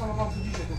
само вам підійде, то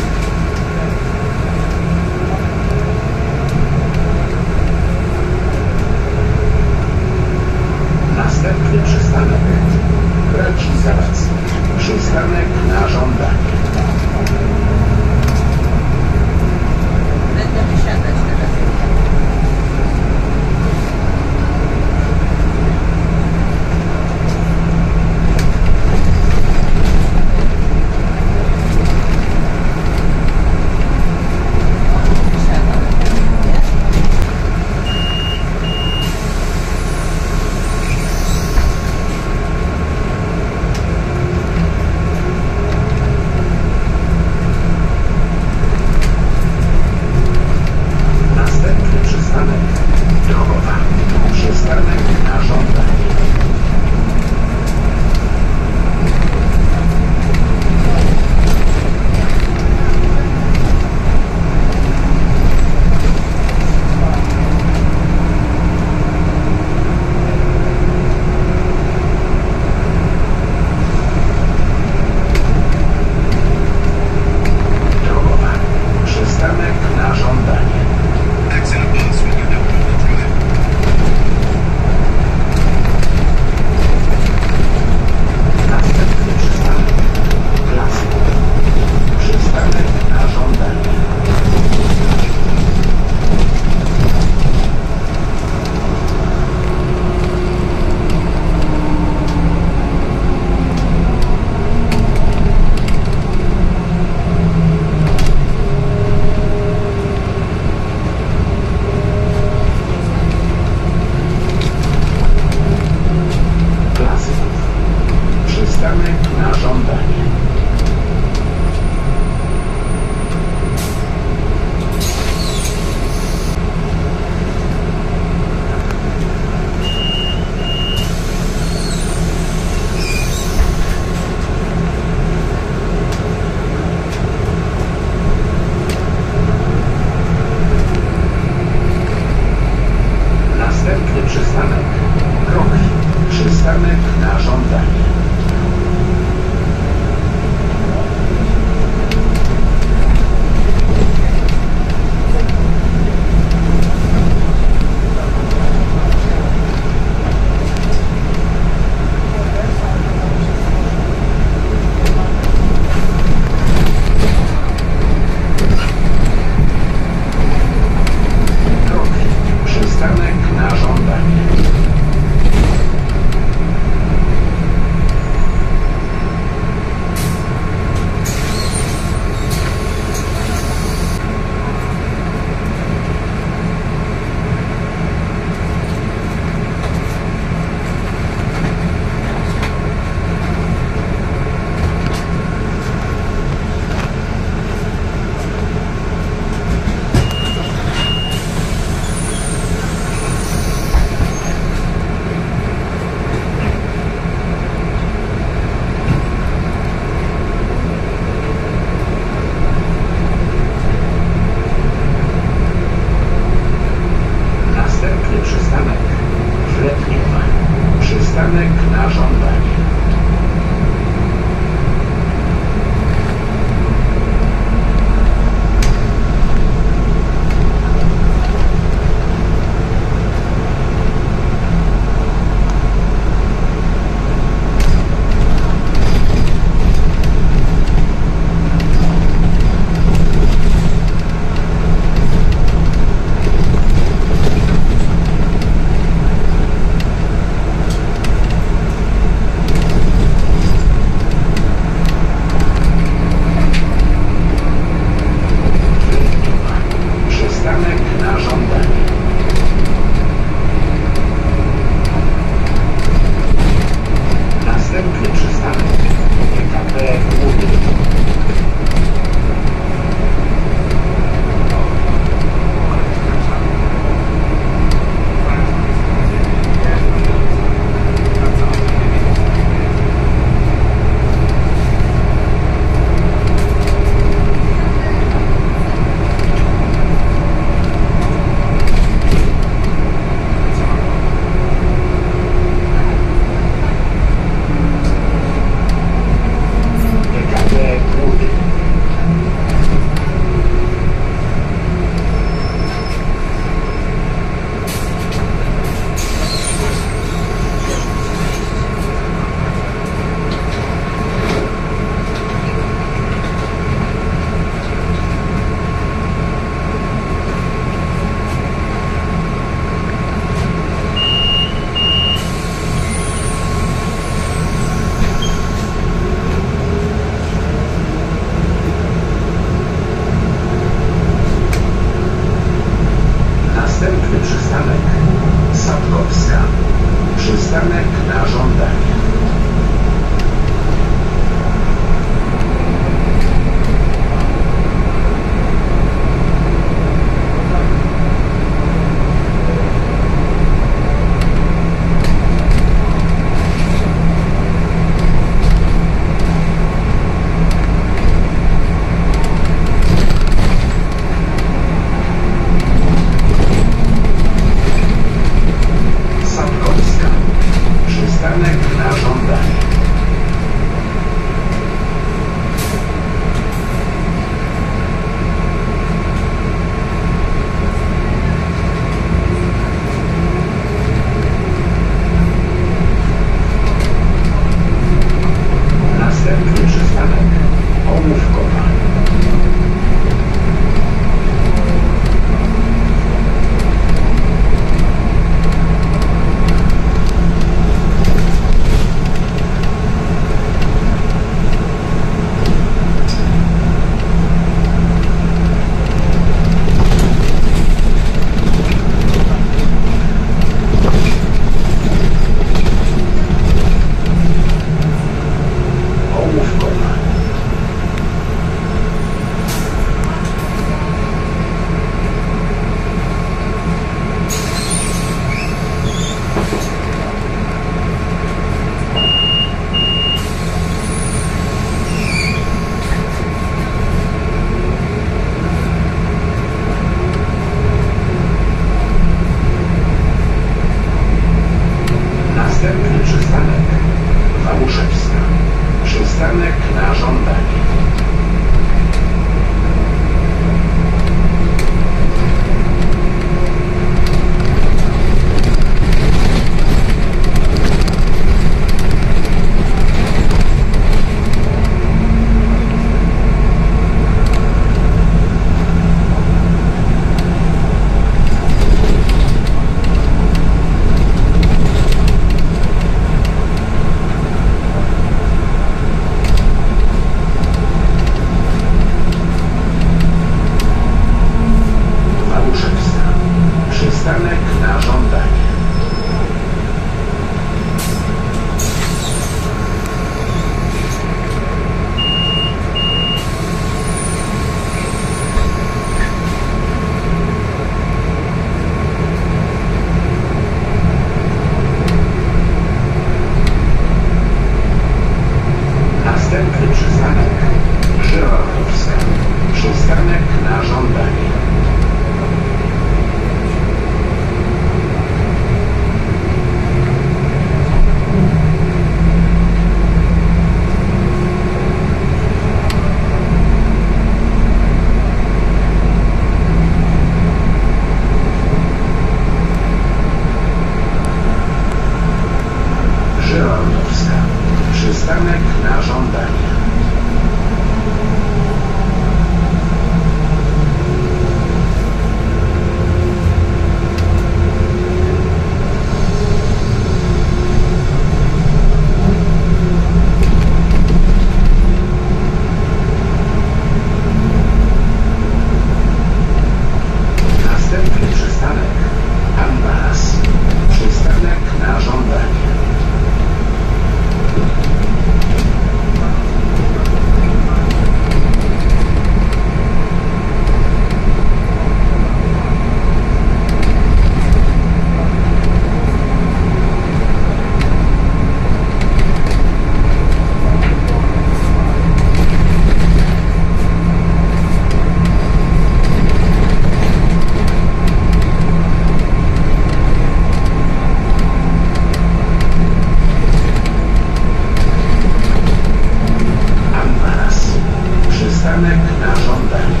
and not from that.